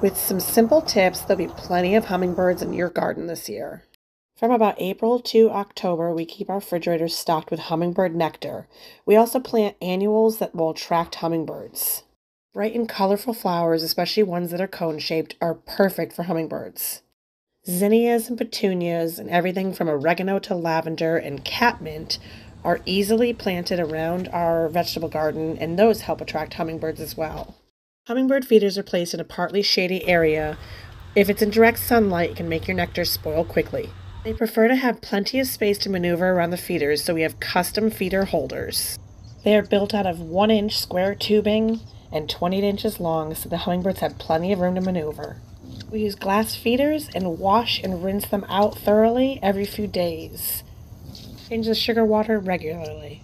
With some simple tips, there'll be plenty of hummingbirds in your garden this year. From about April to October, we keep our refrigerators stocked with hummingbird nectar. We also plant annuals that will attract hummingbirds. Bright and colorful flowers, especially ones that are cone shaped, are perfect for hummingbirds. Zinnias and petunias and everything from oregano to lavender and catmint are easily planted around our vegetable garden, and those help attract hummingbirds as well. Hummingbird feeders are placed in a partly shady area. If it's in direct sunlight, it can make your nectar spoil quickly. They prefer to have plenty of space to maneuver around the feeders, so we have custom feeder holders. They are built out of 1 inch square tubing and 20 inches long, so the hummingbirds have plenty of room to maneuver. We use glass feeders and wash and rinse them out thoroughly every few days. Change the sugar water regularly.